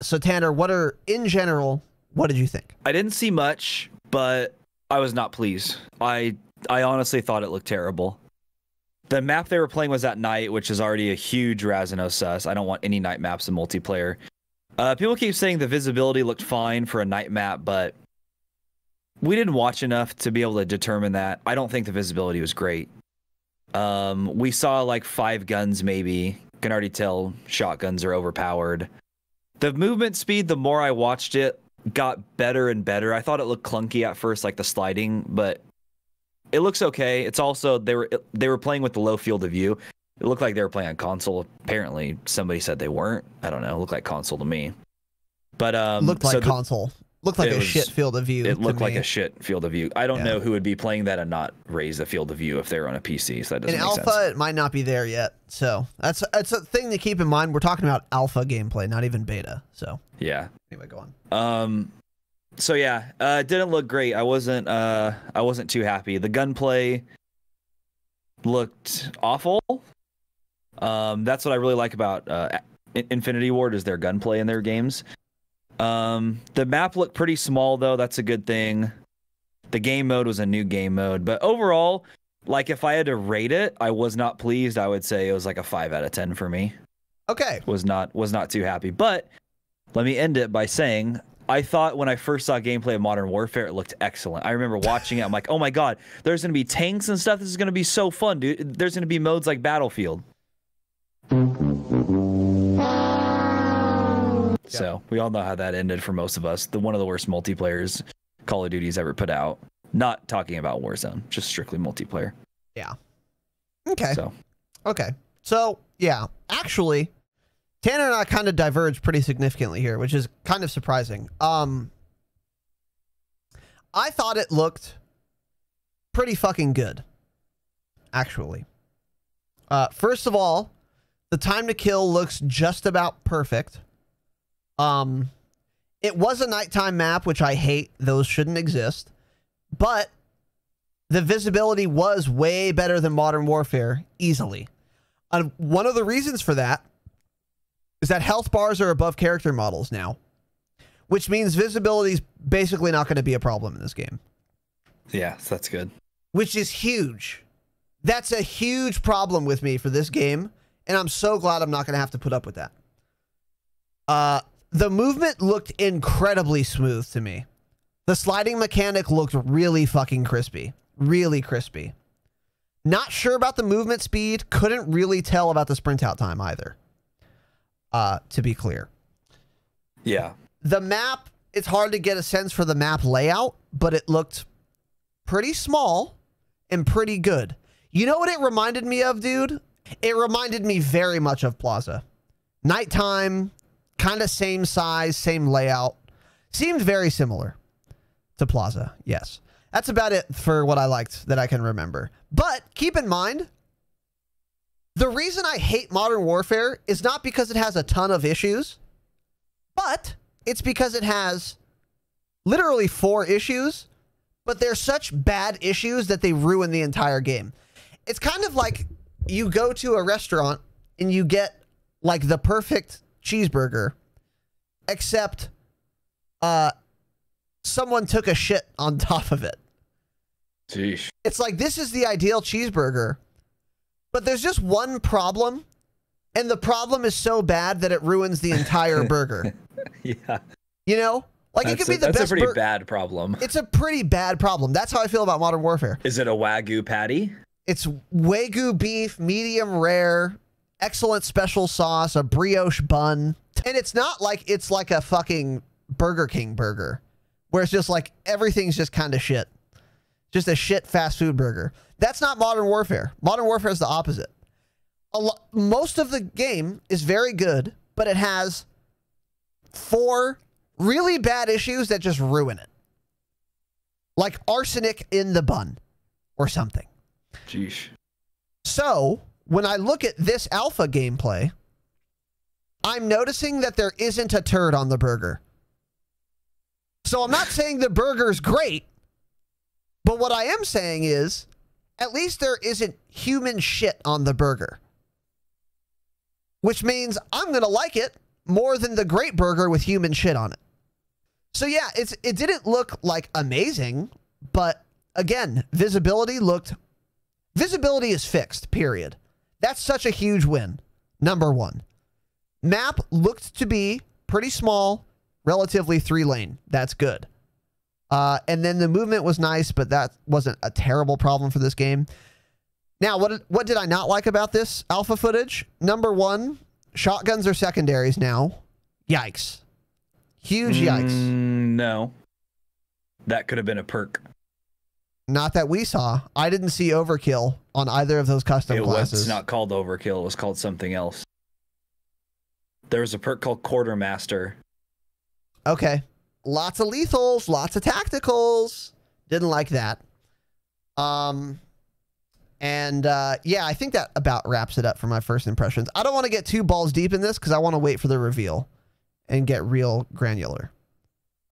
So Tanner, what are in general? What did you think? I didn't see much, but I was not pleased. I I honestly thought it looked terrible. The map they were playing was at night, which is already a huge Razino sus. I don't want any night maps in multiplayer. Uh, people keep saying the visibility looked fine for a night map, but we didn't watch enough to be able to determine that. I don't think the visibility was great. Um, we saw like five guns, maybe. Can already tell shotguns are overpowered. The movement speed, the more I watched it, got better and better. I thought it looked clunky at first, like the sliding, but it looks okay. It's also they were they were playing with the low field of view. It looked like they were playing on console. Apparently, somebody said they weren't. I don't know. It looked like console to me. But um, looked like so the- console. Looked like it a was- shit field of view. it looked like a shit field of view. I don't Yeah. know who would be playing that and not raise the field of view if they're on a PC. So that doesn't make alpha, sense. it might not be there yet. So that's that's a thing to keep in mind. We're talking about alpha gameplay, not even beta. So Yeah. anyway, go on. Um. So yeah, uh, it didn't look great. I wasn't. Uh, I wasn't too happy. The gunplay looked awful. Um, that's what I really like about uh, Infinity Ward is their gunplay in their games. Um, the map looked pretty small though. That's a good thing. The game mode was a new game mode, but overall, like if I had to rate it, I was not pleased. I would say it was like a five out of ten for me Okay. was not was not too happy. But let me end it by saying I thought when I first saw gameplay of Modern Warfare, it looked excellent. I remember watching it. I'm like, oh my god, there's gonna be tanks and stuff. This is gonna be so fun, dude. There's gonna be modes like Battlefield. So we all know how that ended for most of us. The one of the worst multiplayers Call of Duty's ever put out. Not talking about Warzone, just strictly multiplayer. Yeah. Okay. So Okay. So, yeah, actually, Tanner and I kind of diverged pretty significantly here, which is kind of surprising. Um, I thought it looked pretty fucking good, actually. Uh, first of all, the time to kill looks just about perfect. Um, it was a nighttime map, which I hate. Those shouldn't exist. But the visibility was way better than Modern Warfare, easily. And one of the reasons for that is that health bars are above character models now, which means visibility is basically not going to be a problem in this game, yeah, that's good. which is huge. That's a huge problem with me for this game, and I'm so glad I'm not going to have to put up with that. Uh, the movement looked incredibly smooth to me. The sliding mechanic looked really fucking crispy. Really crispy. Not sure about the movement speed. Couldn't really tell about the sprint out time either. Uh, to be clear. Yeah. The map, it's hard to get a sense for the map layout, but it looked pretty small and pretty good. You know what it reminded me of, dude? It reminded me very much of Plaza. Nighttime, kind of same size, same layout. Seemed very similar to Plaza, yes. That's about it for what I liked that I can remember. But keep in mind, the reason I hate Modern Warfare is not because it has a ton of issues, but it's because it has literally four issues, but they're such bad issues that they ruin the entire game. It's kind of like you go to a restaurant and you get like the perfect cheeseburger, except uh someone took a shit on top of it. Jeez. It's like this is the ideal cheeseburger, but there's just one problem, and the problem is so bad that it ruins the entire burger. Yeah. You know, like it could be a- the that's best. a pretty bad problem. It's a pretty bad problem. That's how I feel about Modern Warfare. Is it a wagyu patty? It's wagyu beef, medium rare, excellent special sauce, a brioche bun, and it's not like it's like a fucking Burger King burger, where it's just like everything's just kind of shit, just a shit fast food burger. That's not Modern Warfare. Modern Warfare is the opposite. A lo- most of the game is very good, but it has four really bad issues that just ruin it, like arsenic in the bun or something. Jeez. So when I look at this alpha gameplay, I'm noticing that there isn't a turd on the burger. So I'm not saying the burger's great, but what I am saying is at least there isn't human shit on the burger. Which means I'm going to like it more than the Great Burger with human shit on it. So yeah, it's it didn't look like amazing, but again, visibility looked visibility is fixed, period. That's such a huge win. Number 1. Map looked to be pretty small, relatively 3 lane. That's good. Uh, and then the movement was nice, but that wasn't a terrible problem for this game. Now, what what did I not like about this alpha footage? Number one, shotguns are secondaries now. Yikes! Huge yikes. Mm, no. That could have been a perk. Not that we saw. I didn't see overkill on either of those custom it classes. was not called overkill. It was called something else. There was a perk called quartermaster. Okay. Lots of lethals, lots of tacticals. Didn't like that. Um and uh, yeah, I think that about wraps it up for my first impressions. I don't want to get too balls deep in this because I want to wait for the reveal and get real granular.